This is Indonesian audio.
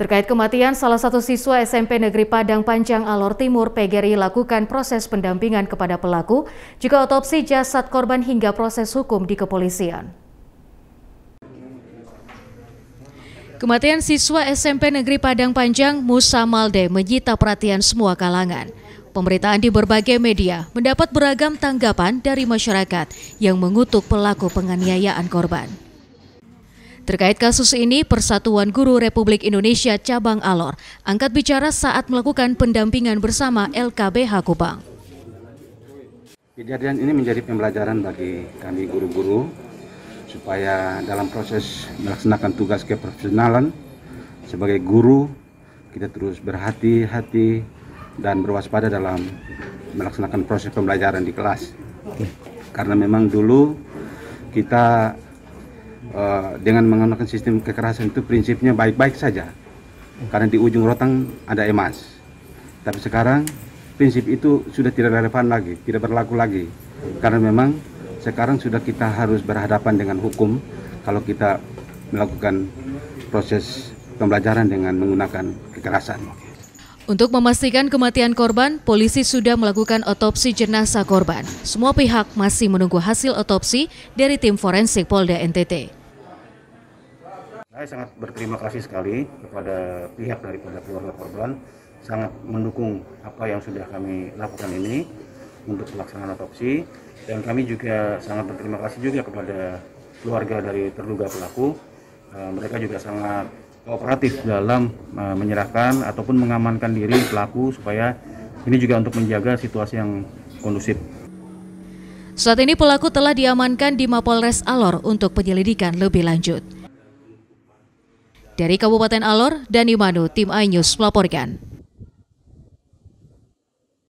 Terkait kematian salah satu siswa SMP Negeri Padang Panjang Alor Timur, PGRI lakukan proses pendampingan kepada pelaku, juga otopsi jasad korban hingga proses hukum di kepolisian. Kematian siswa SMP Negeri Padang Panjang Musa Malde menyita perhatian semua kalangan. Pemberitaan di berbagai media mendapat beragam tanggapan dari masyarakat yang mengutuk pelaku penganiayaan korban. Terkait kasus ini, Persatuan Guru Republik Indonesia Cabang Alor angkat bicara saat melakukan pendampingan bersama LKBH Kupang. Kejadian ini menjadi pembelajaran bagi kami guru-guru supaya dalam proses melaksanakan tugas keprofesionalan sebagai guru kita terus berhati-hati dan berwaspada dalam melaksanakan proses pembelajaran di kelas. Karena memang dulu kita uh, dengan menggunakan sistem kekerasan itu prinsipnya baik-baik saja. Karena di ujung rotang ada emas. Tapi sekarang prinsip itu sudah tidak relevan lagi tidak berlaku lagi. Karena memang sekarang sudah kita harus berhadapan dengan hukum kalau kita melakukan proses pembelajaran dengan menggunakan kekerasan. Untuk memastikan kematian korban, polisi sudah melakukan otopsi jenazah korban. Semua pihak masih menunggu hasil otopsi dari tim forensik Polda NTT. Saya sangat berterima kasih sekali kepada pihak daripada keluarga korban, sangat mendukung apa yang sudah kami lakukan ini untuk pelaksanaan otopsi dan kami juga sangat berterima kasih juga kepada keluarga dari terduga pelaku. Eh, mereka juga sangat kooperatif dalam eh, menyerahkan ataupun mengamankan diri pelaku supaya ini juga untuk menjaga situasi yang kondusif. Saat ini pelaku telah diamankan di Mapolres Alor untuk penyelidikan lebih lanjut. Dari Kabupaten Alor, Dani Manu, Tim iNews melaporkan.